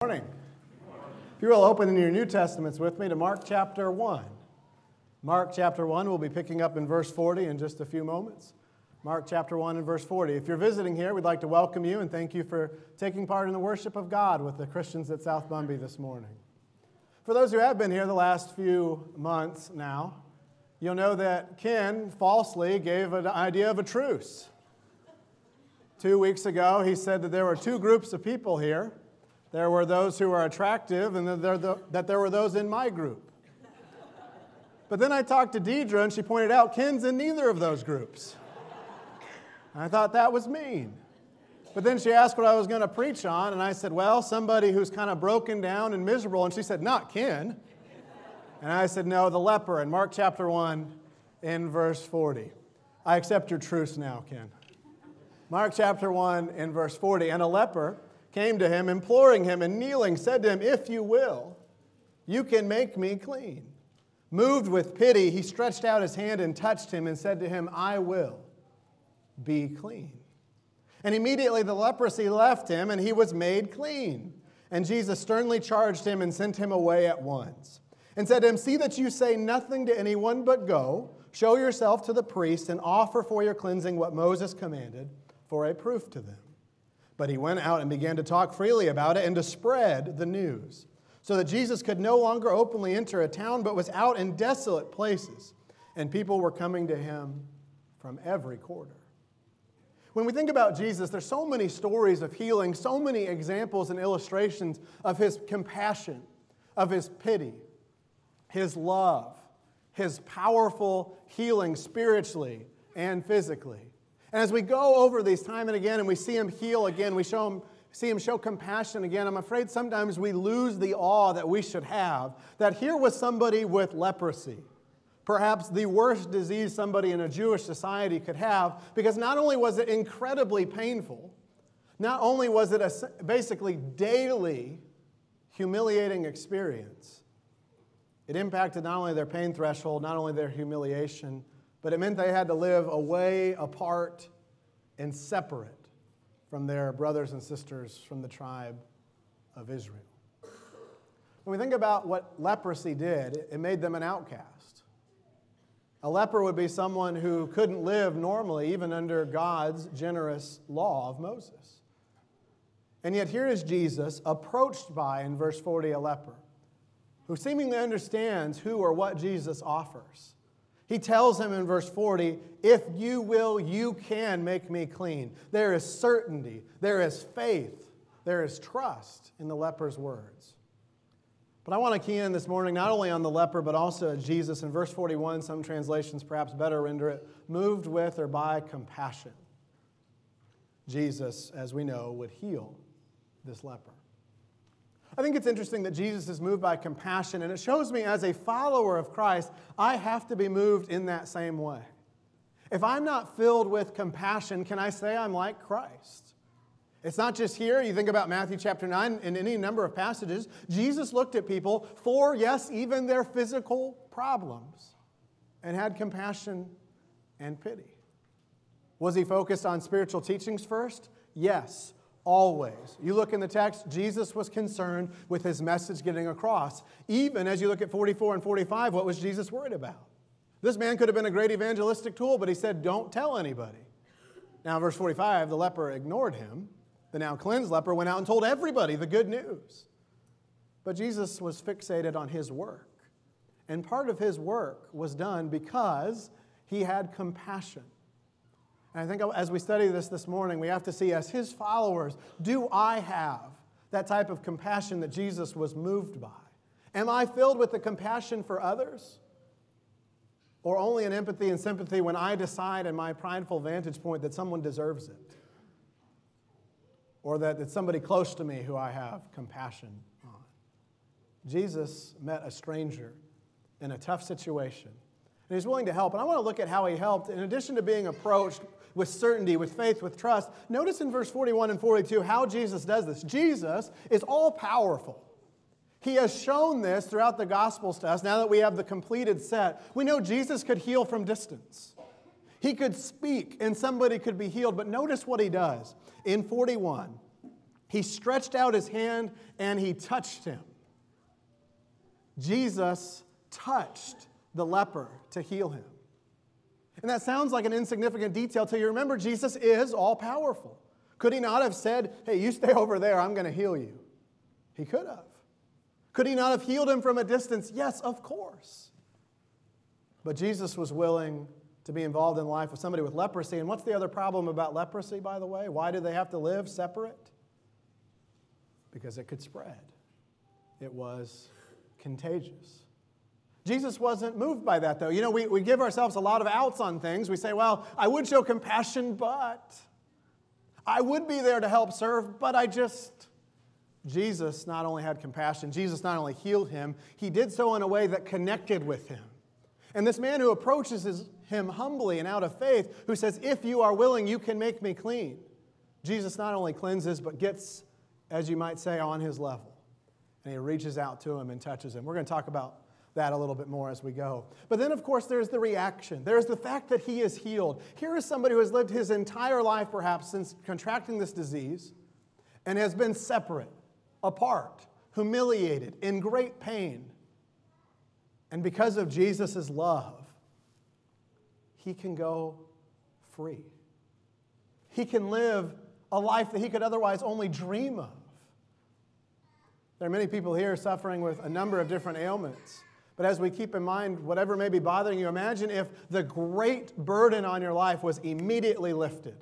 Morning. If you will open in your New Testaments with me to Mark chapter 1. Mark chapter 1, we'll be picking up in verse 40 in just a few moments. Mark chapter 1 and verse 40. If you're visiting here, we'd like to welcome you and thank you for taking part in the worship of God with the Christians at South Bumby this morning. For those who have been here the last few months now, you'll know that Ken falsely gave an idea of a truce. Two weeks ago, he said that there were two groups of people here there were those who were attractive, and that there were those in my group. But then I talked to Deidre, and she pointed out Ken's in neither of those groups. I thought that was mean. But then she asked what I was going to preach on, and I said, Well, somebody who's kind of broken down and miserable. And she said, Not Ken. And I said, No, the leper in Mark chapter 1 in verse 40. I accept your truce now, Ken. Mark chapter 1 in verse 40. And a leper came to him, imploring him, and kneeling, said to him, If you will, you can make me clean. Moved with pity, he stretched out his hand and touched him and said to him, I will be clean. And immediately the leprosy left him and he was made clean. And Jesus sternly charged him and sent him away at once. And said to him, See that you say nothing to anyone, but go, show yourself to the priest, and offer for your cleansing what Moses commanded for a proof to them. But he went out and began to talk freely about it and to spread the news, so that Jesus could no longer openly enter a town, but was out in desolate places, and people were coming to him from every quarter. When we think about Jesus, there's so many stories of healing, so many examples and illustrations of his compassion, of his pity, his love, his powerful healing spiritually and physically. And as we go over these time and again and we see him heal again, we show him, see him show compassion again, I'm afraid sometimes we lose the awe that we should have that here was somebody with leprosy. Perhaps the worst disease somebody in a Jewish society could have, because not only was it incredibly painful, not only was it a basically daily humiliating experience, it impacted not only their pain threshold, not only their humiliation, but it meant they had to live away, apart, and separate from their brothers and sisters from the tribe of Israel. When we think about what leprosy did, it made them an outcast. A leper would be someone who couldn't live normally, even under God's generous law of Moses. And yet, here is Jesus approached by, in verse 40, a leper who seemingly understands who or what Jesus offers. He tells him in verse 40, If you will, you can make me clean. There is certainty, there is faith, there is trust in the leper's words. But I want to key in this morning not only on the leper, but also Jesus. In verse 41, some translations perhaps better render it moved with or by compassion. Jesus, as we know, would heal this leper. I think it's interesting that Jesus is moved by compassion, and it shows me as a follower of Christ, I have to be moved in that same way. If I'm not filled with compassion, can I say I'm like Christ? It's not just here. You think about Matthew chapter 9 in any number of passages. Jesus looked at people for, yes, even their physical problems and had compassion and pity. Was he focused on spiritual teachings first? Yes. Always. You look in the text, Jesus was concerned with his message getting across. Even as you look at 44 and 45, what was Jesus worried about? This man could have been a great evangelistic tool, but he said, Don't tell anybody. Now, verse 45, the leper ignored him. The now cleansed leper went out and told everybody the good news. But Jesus was fixated on his work. And part of his work was done because he had compassion. And I think as we study this this morning, we have to see as his followers, do I have that type of compassion that Jesus was moved by? Am I filled with the compassion for others? Or only an empathy and sympathy when I decide in my prideful vantage point that someone deserves it? Or that it's somebody close to me who I have compassion on? Jesus met a stranger in a tough situation, and he's willing to help. And I want to look at how he helped. In addition to being approached with certainty, with faith, with trust. Notice in verse 41 and 42 how Jesus does this. Jesus is all powerful. He has shown this throughout the Gospels to us. Now that we have the completed set, we know Jesus could heal from distance. He could speak and somebody could be healed. But notice what he does. In 41, He stretched out his hand and he touched him. Jesus touched the leper to heal him. And that sounds like an insignificant detail till you remember Jesus is all powerful. Could he not have said, Hey, you stay over there, I'm going to heal you? He could have. Could he not have healed him from a distance? Yes, of course. But Jesus was willing to be involved in life with somebody with leprosy. And what's the other problem about leprosy, by the way? Why do they have to live separate? Because it could spread, it was contagious. Jesus wasn't moved by that, though. You know, we, we give ourselves a lot of outs on things. We say, well, I would show compassion, but I would be there to help serve, but I just. Jesus not only had compassion, Jesus not only healed him, he did so in a way that connected with him. And this man who approaches him humbly and out of faith, who says, If you are willing, you can make me clean. Jesus not only cleanses, but gets, as you might say, on his level. And he reaches out to him and touches him. We're going to talk about that a little bit more as we go. But then, of course, there's the reaction. There's the fact that he is healed. Here is somebody who has lived his entire life, perhaps, since contracting this disease and has been separate, apart, humiliated, in great pain. And because of Jesus' love, he can go free. He can live a life that he could otherwise only dream of. There are many people here suffering with a number of different ailments. But as we keep in mind whatever may be bothering you, imagine if the great burden on your life was immediately lifted.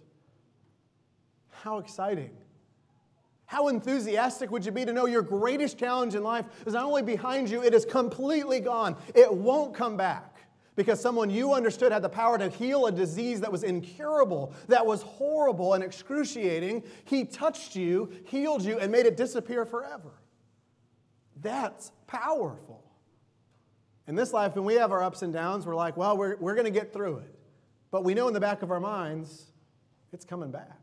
How exciting. How enthusiastic would you be to know your greatest challenge in life is not only behind you, it is completely gone. It won't come back because someone you understood had the power to heal a disease that was incurable, that was horrible and excruciating. He touched you, healed you, and made it disappear forever. That's powerful. In this life, when we have our ups and downs, we're like, well, we're, we're going to get through it. But we know in the back of our minds, it's coming back.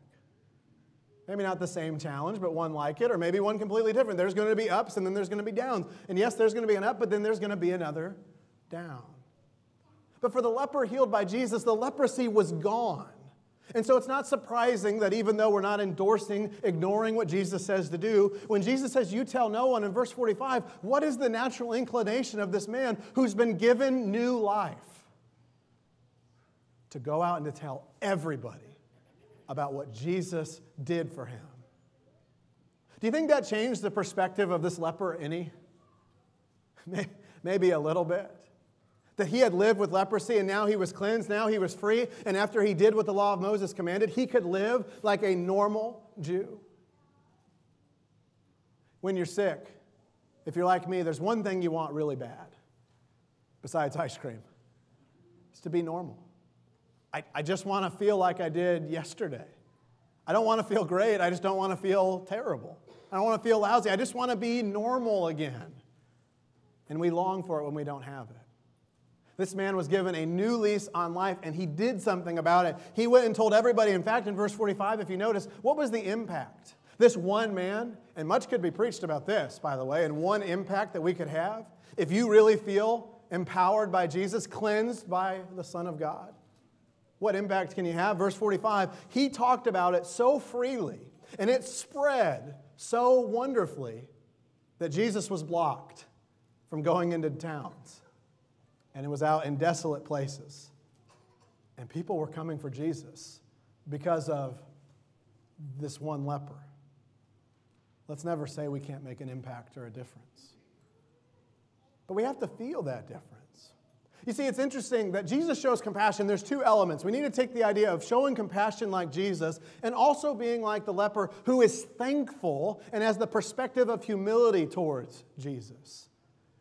Maybe not the same challenge, but one like it, or maybe one completely different. There's going to be ups and then there's going to be downs. And yes, there's going to be an up, but then there's going to be another down. But for the leper healed by Jesus, the leprosy was gone. And so it's not surprising that even though we're not endorsing, ignoring what Jesus says to do, when Jesus says, You tell no one, in verse 45, what is the natural inclination of this man who's been given new life? To go out and to tell everybody about what Jesus did for him. Do you think that changed the perspective of this leper any? Maybe a little bit that he had lived with leprosy and now he was cleansed, now he was free, and after he did what the law of Moses commanded, he could live like a normal Jew. When you're sick, if you're like me, there's one thing you want really bad, besides ice cream it's to be normal. I, I just want to feel like I did yesterday. I don't want to feel great, I just don't want to feel terrible. I don't want to feel lousy, I just want to be normal again. And we long for it when we don't have it. This man was given a new lease on life and he did something about it. He went and told everybody. In fact, in verse 45, if you notice, what was the impact? This one man, and much could be preached about this, by the way, and one impact that we could have, if you really feel empowered by Jesus, cleansed by the Son of God, what impact can you have? Verse 45, he talked about it so freely and it spread so wonderfully that Jesus was blocked from going into towns and it was out in desolate places. And people were coming for Jesus because of this one leper. Let's never say we can't make an impact or a difference. But we have to feel that difference. You see, it's interesting that Jesus shows compassion. There's two elements. We need to take the idea of showing compassion like Jesus and also being like the leper who is thankful and has the perspective of humility towards Jesus.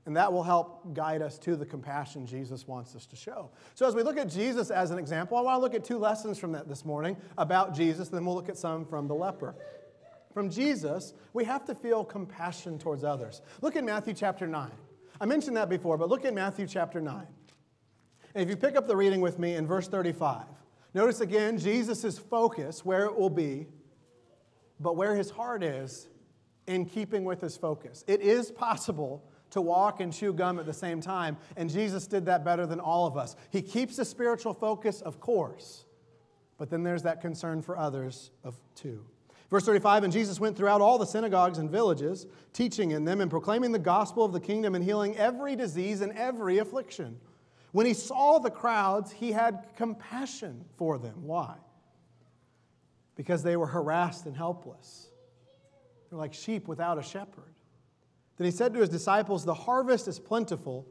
And that will help guide us to the compassion Jesus wants us to show. So, as we look at Jesus as an example, I want to look at two lessons from that this morning about Jesus, and then we'll look at some from the leper. From Jesus, we have to feel compassion towards others. Look at Matthew chapter 9. I mentioned that before, but look at Matthew chapter 9. And if you pick up the reading with me in verse 35, notice again Jesus' focus, where it will be, but where his heart is in keeping with his focus. It is possible to walk and chew gum at the same time, and Jesus did that better than all of us. He keeps the spiritual focus, of course, but then there's that concern for others of too. Verse 35 And Jesus went throughout all the synagogues and villages, teaching in them and proclaiming the gospel of the kingdom and healing every disease and every affliction. When he saw the crowds, he had compassion for them. Why? Because they were harassed and helpless. They're like sheep without a shepherd. Then he said to his disciples, The harvest is plentiful,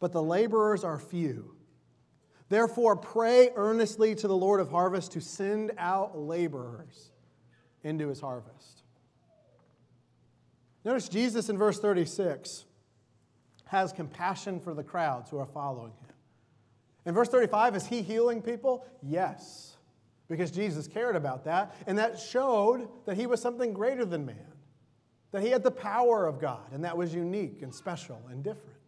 but the laborers are few. Therefore, pray earnestly to the Lord of harvest to send out laborers into his harvest. Notice Jesus in verse 36 has compassion for the crowds who are following him. In verse 35, is he healing people? Yes, because Jesus cared about that, and that showed that he was something greater than man, that he had the power of God, and that was unique and special and different.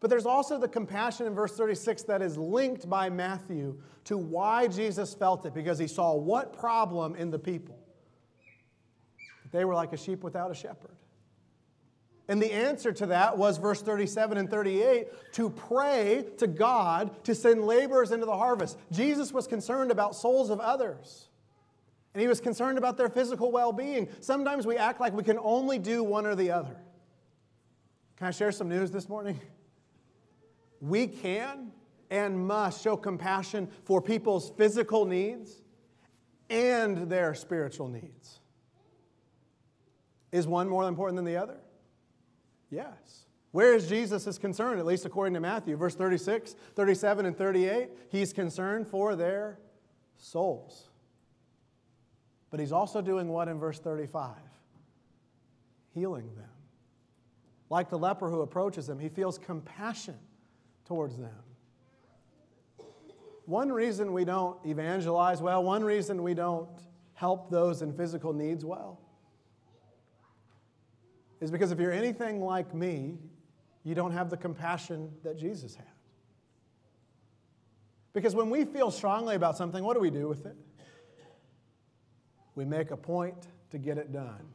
But there's also the compassion in verse 36 that is linked by Matthew to why Jesus felt it, because he saw what problem in the people. They were like a sheep without a shepherd. And the answer to that was verse 37 and 38 to pray to God to send laborers into the harvest. Jesus was concerned about souls of others. And he was concerned about their physical well being. Sometimes we act like we can only do one or the other. Can I share some news this morning? We can and must show compassion for people's physical needs and their spiritual needs. Is one more important than the other? Yes. Where is Jesus' concern, at least according to Matthew? Verse 36, 37, and 38. He's concerned for their souls. But he's also doing what in verse 35? Healing them. Like the leper who approaches him, he feels compassion towards them. One reason we don't evangelize well, one reason we don't help those in physical needs well, is because if you're anything like me, you don't have the compassion that Jesus had. Because when we feel strongly about something, what do we do with it? We make a point to get it done.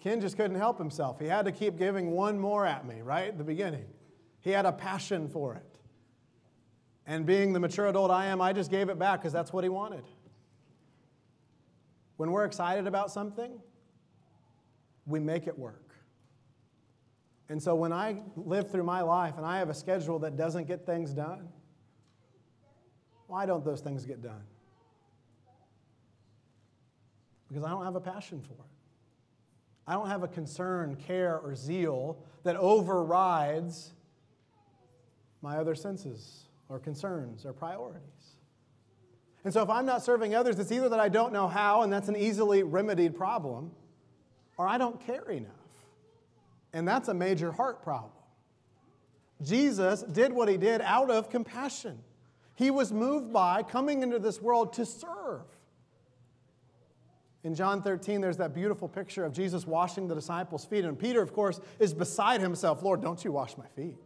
Ken just couldn't help himself. He had to keep giving one more at me, right at the beginning. He had a passion for it. And being the mature adult I am, I just gave it back because that's what he wanted. When we're excited about something, we make it work. And so when I live through my life and I have a schedule that doesn't get things done, why don't those things get done? Because I don't have a passion for it. I don't have a concern, care, or zeal that overrides my other senses or concerns or priorities. And so if I'm not serving others, it's either that I don't know how, and that's an easily remedied problem or I don't care enough. And that's a major heart problem. Jesus did what he did out of compassion. He was moved by coming into this world to serve. In John 13, there's that beautiful picture of Jesus washing the disciples' feet. And Peter, of course, is beside himself Lord, don't you wash my feet.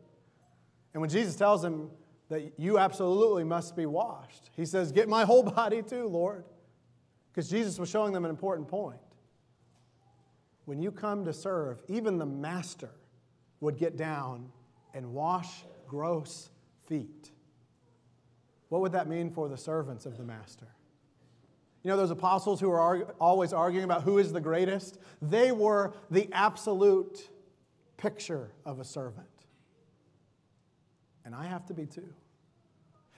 And when Jesus tells him that you absolutely must be washed, he says, Get my whole body too, Lord. Because Jesus was showing them an important point when you come to serve, even the master would get down and wash gross feet. What would that mean for the servants of the master? You know, those apostles who are always arguing about who is the greatest, they were the absolute picture of a servant. And I have to be too.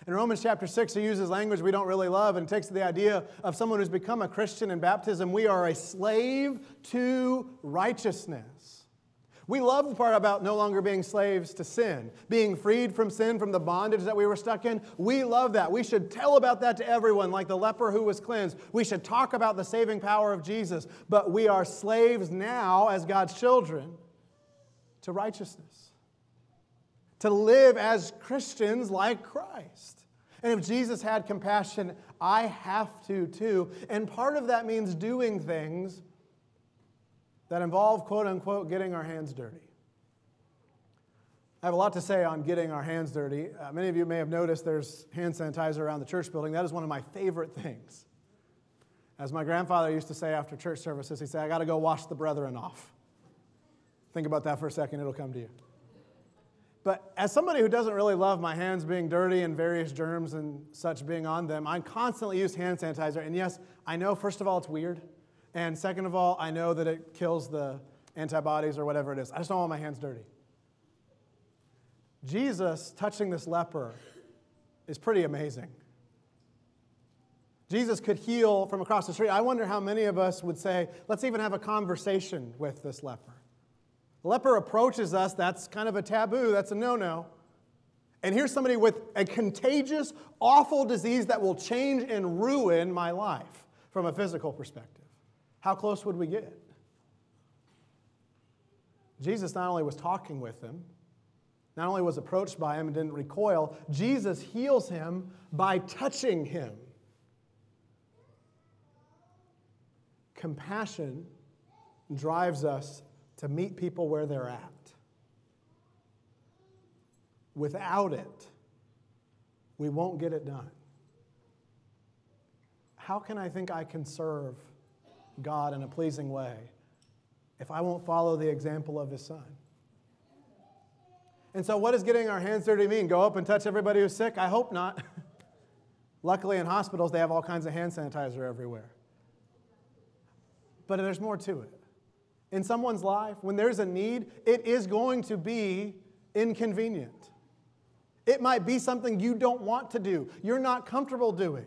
In Romans chapter 6, he uses language we don't really love and takes the idea of someone who's become a Christian in baptism. We are a slave to righteousness. We love the part about no longer being slaves to sin, being freed from sin, from the bondage that we were stuck in. We love that. We should tell about that to everyone, like the leper who was cleansed. We should talk about the saving power of Jesus. But we are slaves now, as God's children, to righteousness, to live as Christians like Christ. And if Jesus had compassion, I have to too. And part of that means doing things that involve, quote unquote, getting our hands dirty. I have a lot to say on getting our hands dirty. Uh, many of you may have noticed there's hand sanitizer around the church building. That is one of my favorite things. As my grandfather used to say after church services, he'd say, I got to go wash the brethren off. Think about that for a second, it'll come to you. But as somebody who doesn't really love my hands being dirty and various germs and such being on them, I constantly use hand sanitizer. And yes, I know, first of all, it's weird. And second of all, I know that it kills the antibodies or whatever it is. I just don't want my hands dirty. Jesus touching this leper is pretty amazing. Jesus could heal from across the street. I wonder how many of us would say, let's even have a conversation with this leper. The leper approaches us, that's kind of a taboo, that's a no no. And here's somebody with a contagious, awful disease that will change and ruin my life from a physical perspective. How close would we get? Jesus not only was talking with him, not only was approached by him and didn't recoil, Jesus heals him by touching him. Compassion drives us to meet people where they're at. Without it, we won't get it done. How can I think I can serve God in a pleasing way if I won't follow the example of His Son? And so, what does getting our hands dirty mean? Go up and touch everybody who's sick? I hope not. Luckily, in hospitals, they have all kinds of hand sanitizer everywhere. But there's more to it. In someone's life, when there's a need, it is going to be inconvenient. It might be something you don't want to do, you're not comfortable doing.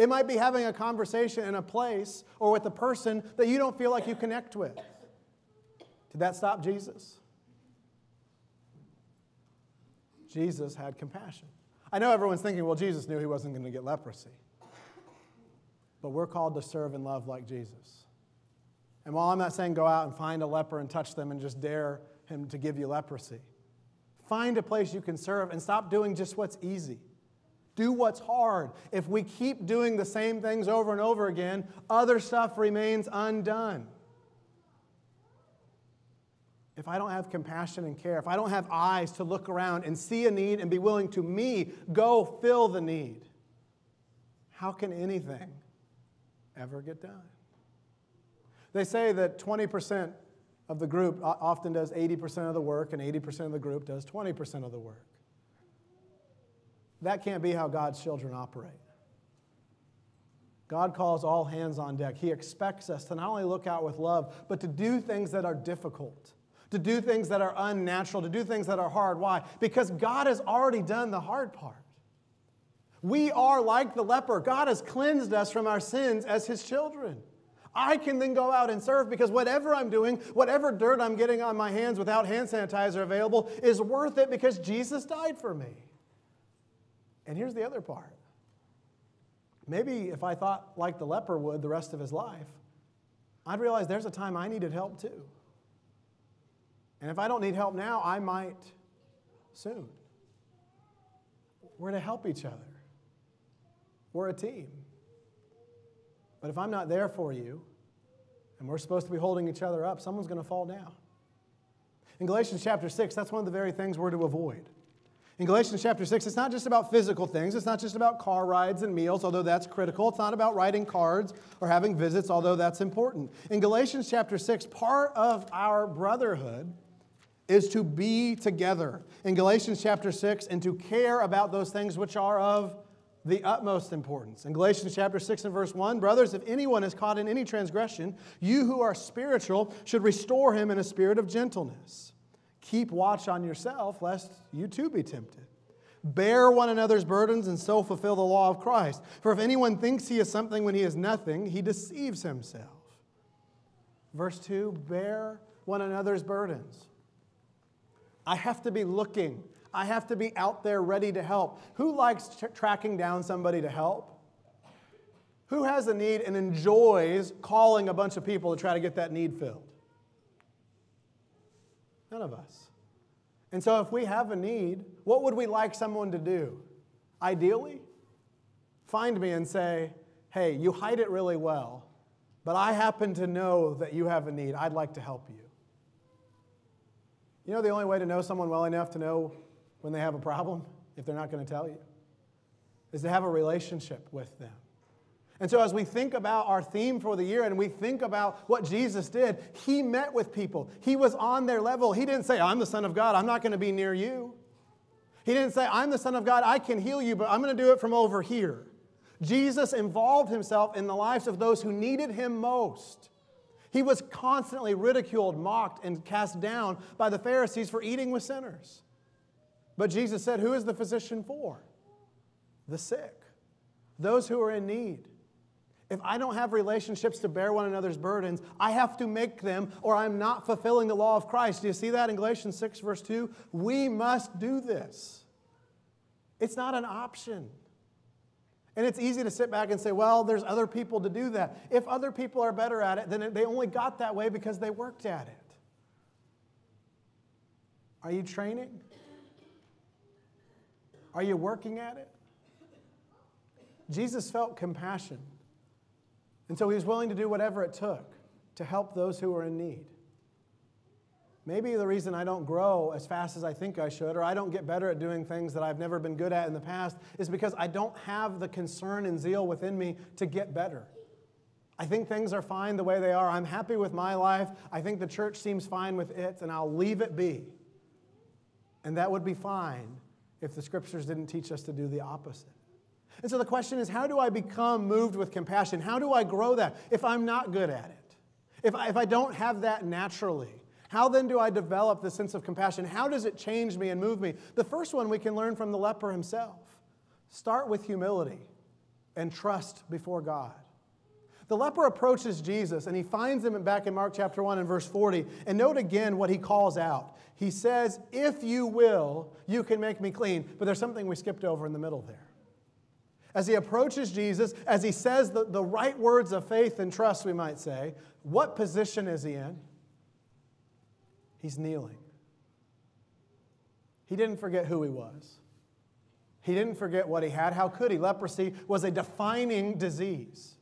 It might be having a conversation in a place or with a person that you don't feel like you connect with. Did that stop Jesus? Jesus had compassion. I know everyone's thinking, well, Jesus knew he wasn't going to get leprosy. But we're called to serve and love like Jesus. And while I'm not saying go out and find a leper and touch them and just dare him to give you leprosy, Find a place you can serve and stop doing just what's easy. Do what's hard. If we keep doing the same things over and over again, other stuff remains undone. If I don't have compassion and care, if I don't have eyes to look around and see a need and be willing to me go fill the need, how can anything ever get done? They say that 20% of the group often does 80% of the work, and 80% of the group does 20% of the work. That can't be how God's children operate. God calls all hands on deck. He expects us to not only look out with love, but to do things that are difficult, to do things that are unnatural, to do things that are hard. Why? Because God has already done the hard part. We are like the leper. God has cleansed us from our sins as his children. I can then go out and serve because whatever I'm doing, whatever dirt I'm getting on my hands without hand sanitizer available, is worth it because Jesus died for me. And here's the other part. Maybe if I thought like the leper would the rest of his life, I'd realize there's a time I needed help too. And if I don't need help now, I might soon. We're to help each other, we're a team. But if I'm not there for you, and we're supposed to be holding each other up, someone's going to fall down. In Galatians chapter 6, that's one of the very things we're to avoid. In Galatians chapter 6, it's not just about physical things. It's not just about car rides and meals, although that's critical. It's not about writing cards or having visits, although that's important. In Galatians chapter 6, part of our brotherhood is to be together. In Galatians chapter 6, and to care about those things which are of the utmost importance. In Galatians chapter 6 and verse 1, brothers, if anyone is caught in any transgression, you who are spiritual should restore him in a spirit of gentleness. Keep watch on yourself, lest you too be tempted. Bear one another's burdens and so fulfill the law of Christ. For if anyone thinks he is something when he is nothing, he deceives himself. Verse 2 Bear one another's burdens. I have to be looking I have to be out there ready to help. Who likes t- tracking down somebody to help? Who has a need and enjoys calling a bunch of people to try to get that need filled? None of us. And so, if we have a need, what would we like someone to do? Ideally, find me and say, hey, you hide it really well, but I happen to know that you have a need. I'd like to help you. You know the only way to know someone well enough to know when they have a problem if they're not going to tell you? Is to have a relationship with them. And so, as we think about our theme for the year and we think about what Jesus did, he met with people. He was on their level. He didn't say, I'm the Son of God, I'm not going to be near you. He didn't say, I'm the Son of God, I can heal you, but I'm going to do it from over here. Jesus involved himself in the lives of those who needed him most. He was constantly ridiculed, mocked, and cast down by the Pharisees for eating with sinners. But Jesus said, Who is the physician for? The sick, those who are in need. If I don't have relationships to bear one another's burdens, I have to make them, or I'm not fulfilling the law of Christ. Do you see that in Galatians 6, verse 2? We must do this. It's not an option. And it's easy to sit back and say, well, there's other people to do that. If other people are better at it, then they only got that way because they worked at it. Are you training? Are you working at it? Jesus felt compassion. And so he was willing to do whatever it took to help those who were in need. Maybe the reason I don't grow as fast as I think I should, or I don't get better at doing things that I've never been good at in the past, is because I don't have the concern and zeal within me to get better. I think things are fine the way they are. I'm happy with my life. I think the church seems fine with it, and I'll leave it be. And that would be fine if the scriptures didn't teach us to do the opposite. And so the question is how do I become moved with compassion? How do I grow that if I'm not good at it? If I, if I don't have that naturally? How then do I develop the sense of compassion? How does it change me and move me? The first one we can learn from the leper himself start with humility and trust before God. The leper approaches Jesus and he finds him back in Mark chapter 1 and verse 40. And note again what he calls out. He says, If you will, you can make me clean. But there's something we skipped over in the middle there. As he approaches Jesus, as he says the, the right words of faith and trust, we might say, what position is he in? He's kneeling. He didn't forget who he was. He didn't forget what he had. How could he? Leprosy was a defining disease.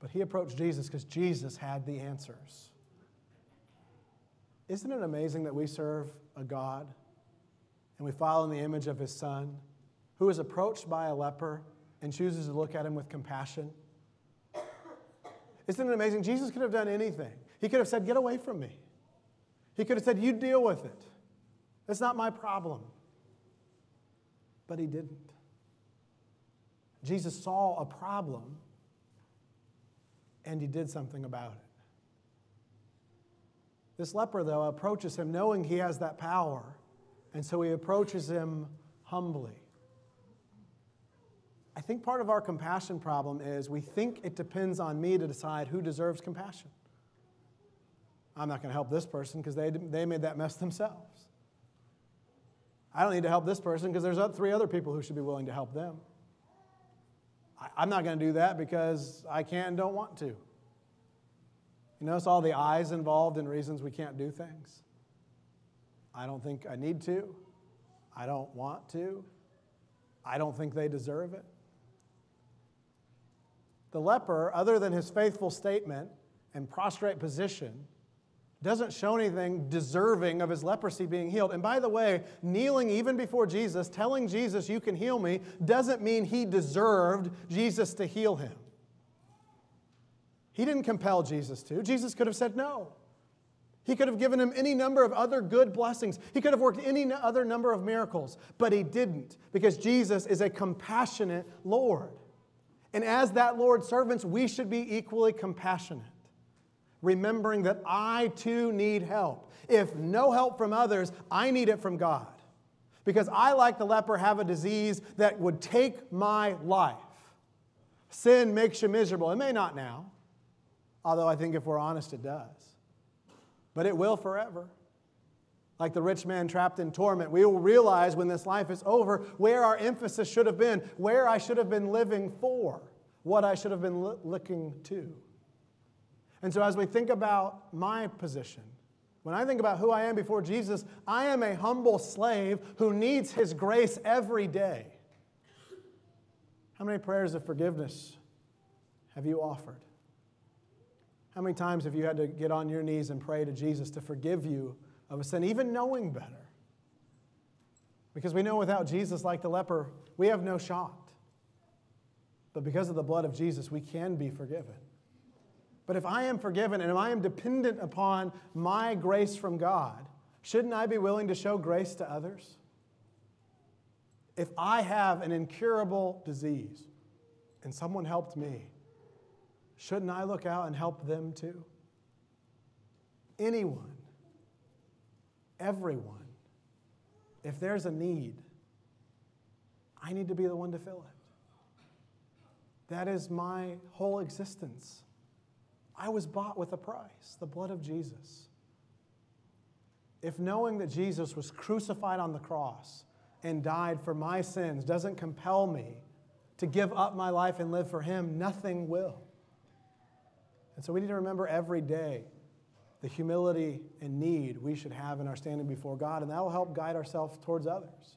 But he approached Jesus because Jesus had the answers. Isn't it amazing that we serve a God and we follow in the image of his Son? Who is approached by a leper and chooses to look at him with compassion? Isn't it amazing? Jesus could have done anything. He could have said, Get away from me. He could have said, You deal with it. It's not my problem. But he didn't. Jesus saw a problem and he did something about it. This leper, though, approaches him knowing he has that power, and so he approaches him humbly. I think part of our compassion problem is we think it depends on me to decide who deserves compassion. I'm not going to help this person because they, they made that mess themselves. I don't need to help this person because there's three other people who should be willing to help them. I, I'm not going to do that because I can't and don't want to. You notice all the I's involved in reasons we can't do things? I don't think I need to. I don't want to. I don't think they deserve it. The leper, other than his faithful statement and prostrate position, doesn't show anything deserving of his leprosy being healed. And by the way, kneeling even before Jesus, telling Jesus, You can heal me, doesn't mean he deserved Jesus to heal him. He didn't compel Jesus to. Jesus could have said no. He could have given him any number of other good blessings. He could have worked any other number of miracles, but he didn't because Jesus is a compassionate Lord. And as that Lord's servants, we should be equally compassionate, remembering that I too need help. If no help from others, I need it from God. Because I, like the leper, have a disease that would take my life. Sin makes you miserable. It may not now, although I think if we're honest, it does. But it will forever like the rich man trapped in torment. We will realize when this life is over where our emphasis should have been, where I should have been living for, what I should have been looking to. And so, as we think about my position, when I think about who I am before Jesus, I am a humble slave who needs his grace every day. How many prayers of forgiveness have you offered? How many times have you had to get on your knees and pray to Jesus to forgive you of a sin, even knowing better. Because we know without Jesus, like the leper, we have no shot. But because of the blood of Jesus, we can be forgiven. But if I am forgiven and if I am dependent upon my grace from God, shouldn't I be willing to show grace to others? If I have an incurable disease and someone helped me, shouldn't I look out and help them too? Anyone, everyone, if there's a need, I need to be the one to fill it. That is my whole existence. I was bought with a price, the blood of Jesus. If knowing that Jesus was crucified on the cross and died for my sins doesn't compel me to give up my life and live for Him, nothing will. And so we need to remember every day the humility and need we should have in our standing before God, and that will help guide ourselves towards others.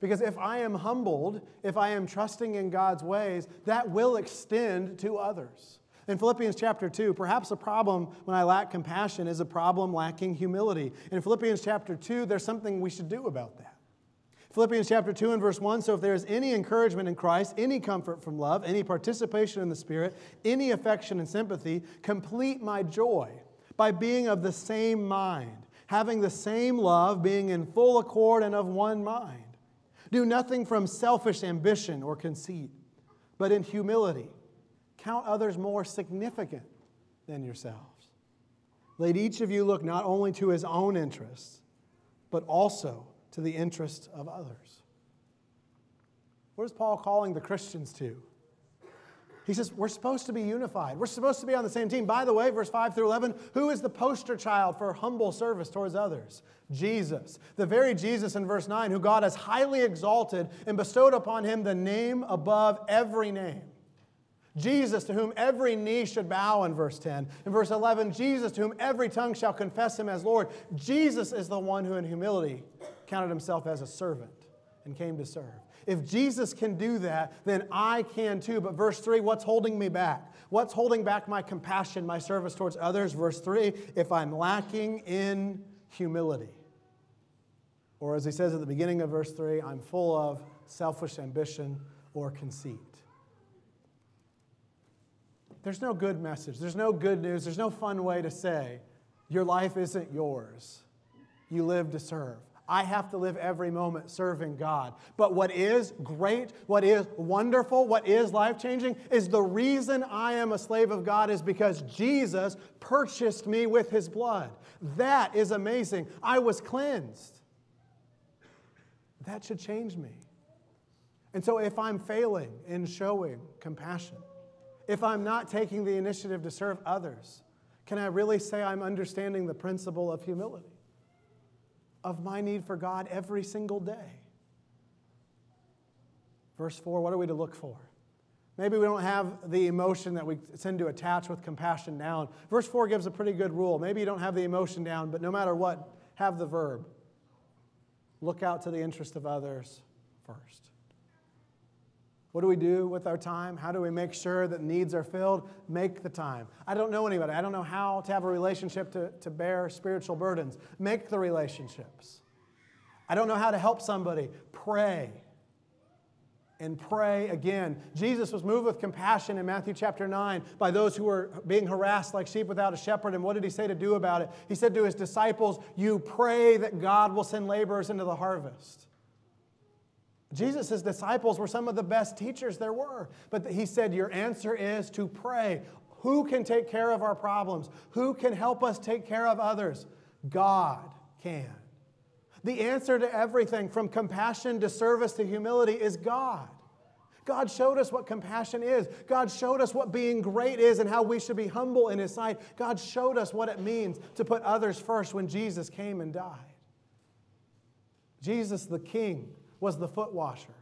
Because if I am humbled, if I am trusting in God's ways, that will extend to others. In Philippians chapter 2, perhaps a problem when I lack compassion is a problem lacking humility. In Philippians chapter 2, there's something we should do about that. Philippians chapter 2 and verse 1 So if there is any encouragement in Christ, any comfort from love, any participation in the Spirit, any affection and sympathy, complete my joy by being of the same mind, having the same love, being in full accord and of one mind. Do nothing from selfish ambition or conceit, but in humility count others more significant than yourselves. Let each of you look not only to his own interests, but also to the interests of others. What is Paul calling the Christians to? He says, We're supposed to be unified. We're supposed to be on the same team. By the way, verse 5 through 11, who is the poster child for humble service towards others? Jesus. The very Jesus in verse 9, who God has highly exalted and bestowed upon him the name above every name. Jesus, to whom every knee should bow in verse 10. In verse 11, Jesus, to whom every tongue shall confess him as Lord. Jesus is the one who, in humility, counted himself as a servant and came to serve. If Jesus can do that, then I can too. But verse 3, what's holding me back? What's holding back my compassion, my service towards others? Verse 3, if I'm lacking in humility. Or as he says at the beginning of verse 3, I'm full of selfish ambition or conceit. There's no good message. There's no good news. There's no fun way to say, your life isn't yours. You live to serve. I have to live every moment serving God. But what is great, what is wonderful, what is life changing is the reason I am a slave of God is because Jesus purchased me with his blood. That is amazing. I was cleansed. That should change me. And so if I'm failing in showing compassion, if I'm not taking the initiative to serve others, can I really say I'm understanding the principle of humility, of my need for God every single day? Verse 4, what are we to look for? Maybe we don't have the emotion that we tend to attach with compassion down. Verse 4 gives a pretty good rule. Maybe you don't have the emotion down, but no matter what, have the verb. Look out to the interest of others first. What do we do with our time? How do we make sure that needs are filled? Make the time. I don't know anybody. I don't know how to have a relationship to, to bear spiritual burdens. Make the relationships. I don't know how to help somebody. Pray. And pray again. Jesus was moved with compassion in Matthew chapter 9 by those who were being harassed like sheep without a shepherd. And what did he say to do about it? He said to his disciples, You pray that God will send laborers into the harvest. Jesus' disciples were some of the best teachers there were. But he said, Your answer is to pray. Who can take care of our problems? Who can help us take care of others? God can. The answer to everything, from compassion to service to humility, is God. God showed us what compassion is. God showed us what being great is and how we should be humble in His sight. God showed us what it means to put others first when Jesus came and died. Jesus, the King, was the foot washer.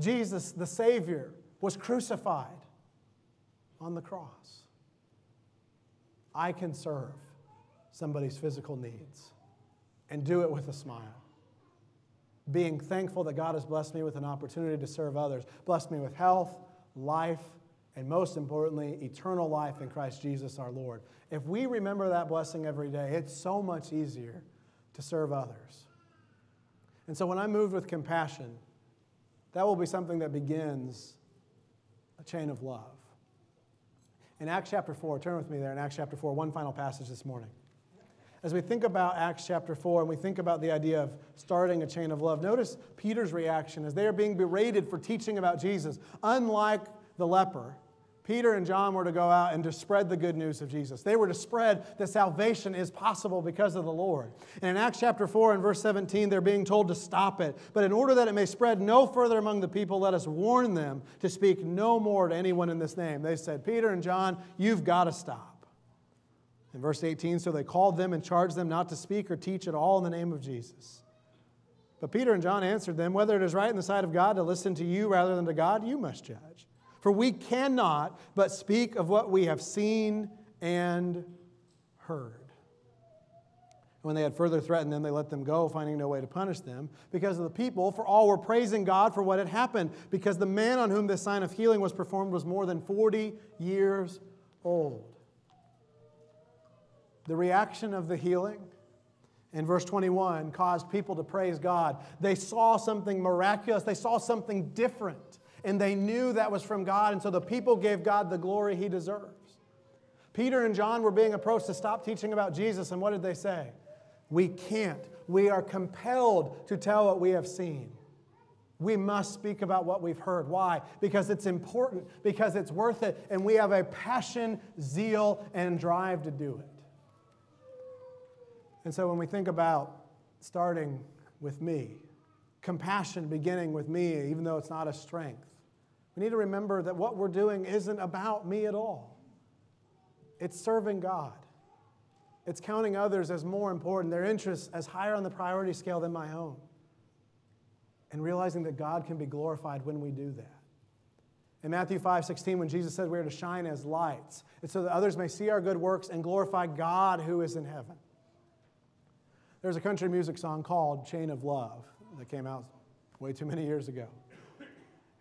Jesus, the Savior, was crucified on the cross. I can serve somebody's physical needs and do it with a smile. Being thankful that God has blessed me with an opportunity to serve others, blessed me with health, life, and most importantly, eternal life in Christ Jesus our Lord. If we remember that blessing every day, it's so much easier to serve others. And so when I'm moved with compassion, that will be something that begins a chain of love. In Acts chapter 4, turn with me there in Acts chapter 4, one final passage this morning. as we think about Acts chapter 4 and we think about the idea of starting a chain of love, notice Peter's reaction as they are being berated for teaching about Jesus. Unlike the leper, Peter and John were to go out and to spread the good news of Jesus. They were to spread that salvation is possible because of the Lord. And in Acts chapter 4 and verse 17, they're being told to stop it. But in order that it may spread no further among the people, let us warn them to speak no more to anyone in this name. They said, Peter and John, you've got to stop. In verse 18, so they called them and charged them not to speak or teach at all in the name of Jesus. But Peter and John answered them, Whether it is right in the sight of God to listen to you rather than to God, you must judge. For we cannot but speak of what we have seen and heard. When they had further threatened them, they let them go, finding no way to punish them because of the people, for all were praising God for what had happened, because the man on whom this sign of healing was performed was more than 40 years old. The reaction of the healing in verse 21 caused people to praise God. They saw something miraculous, they saw something different and they knew that was from God, and so the people gave God the glory he deserves. Peter and John were being approached to stop teaching about Jesus, and what did they say? We can't. We are compelled to tell what we have seen. We must speak about what we've heard. Why? Because it's important, because it's worth it, and we have a passion, zeal, and drive to do it. And so when we think about starting with me, compassion beginning with me, even though it's not a strength, we need to remember that what we're doing isn't about me at all. It's serving God. It's counting others as more important, their interests as higher on the priority scale than my own. And realizing that God can be glorified when we do that. In Matthew 5 16, when Jesus said we are to shine as lights, it's so that others may see our good works and glorify God who is in heaven. There's a country music song called Chain of Love that came out way too many years ago.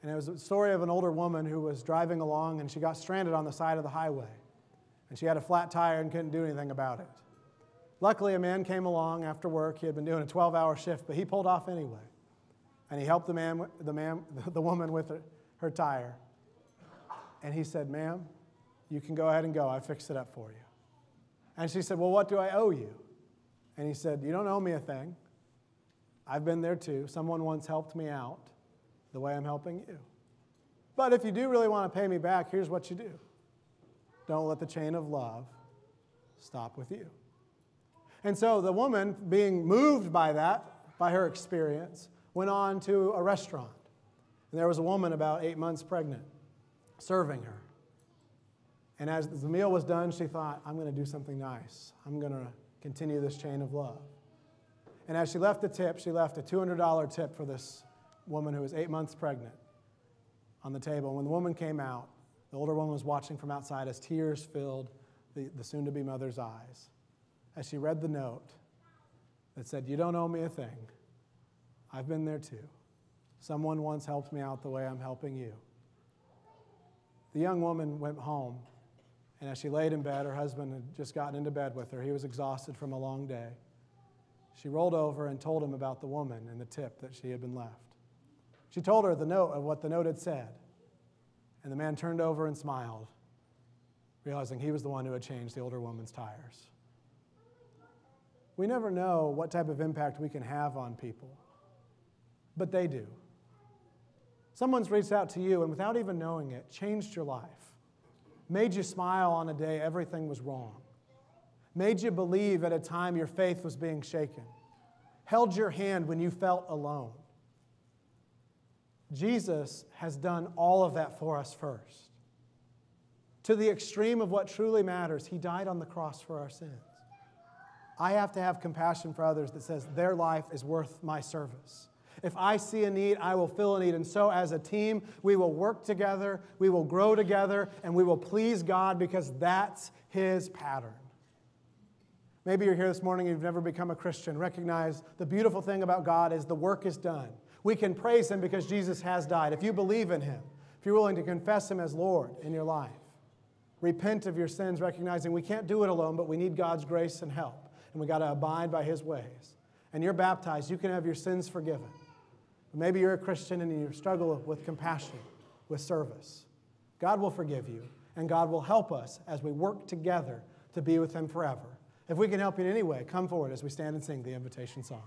And it was a story of an older woman who was driving along and she got stranded on the side of the highway. And she had a flat tire and couldn't do anything about it. Luckily, a man came along after work. He had been doing a 12 hour shift, but he pulled off anyway. And he helped the, man, the, man, the woman with her, her tire. And he said, Ma'am, you can go ahead and go. I fixed it up for you. And she said, Well, what do I owe you? And he said, You don't owe me a thing. I've been there too. Someone once helped me out the way I'm helping you. But if you do really want to pay me back, here's what you do don't let the chain of love stop with you. And so the woman, being moved by that, by her experience, went on to a restaurant. And there was a woman about eight months pregnant serving her. And as the meal was done, she thought, I'm going to do something nice. I'm going to continue this chain of love. And as she left the tip, she left a $200 tip for this woman who was eight months pregnant on the table. When the woman came out, the older woman was watching from outside as tears filled the, the soon to be mother's eyes. As she read the note that said, You don't owe me a thing. I've been there too. Someone once helped me out the way I'm helping you. The young woman went home, and as she laid in bed, her husband had just gotten into bed with her. He was exhausted from a long day. She rolled over and told him about the woman and the tip that she had been left. She told her the note of what the note had said. And the man turned over and smiled, realizing he was the one who had changed the older woman's tires. We never know what type of impact we can have on people, but they do. Someone's reached out to you and without even knowing it, changed your life, made you smile on a day everything was wrong, made you believe at a time your faith was being shaken, held your hand when you felt alone Jesus has done all of that for us first. To the extreme of what truly matters, He died on the cross for our sins. I have to have compassion for others that says their life is worth my service. If I see a need, I will fill a need. And so, as a team, we will work together, we will grow together, and we will please God because that's His pattern. Maybe you're here this morning and you've never become a Christian. Recognize the beautiful thing about God is the work is done. We can praise Him because Jesus has died. If you believe in Him, if you're willing to confess Him as Lord in your life, repent of your sins, recognizing we can't do it alone, but we need God's grace and help, and we got to abide by His ways. And you're baptized, you can have your sins forgiven. Maybe you're a Christian and you struggle with compassion, with service. God will forgive you, and God will help us as we work together to be with Him forever. If we can help you in any way, come forward as we stand and sing the invitation song.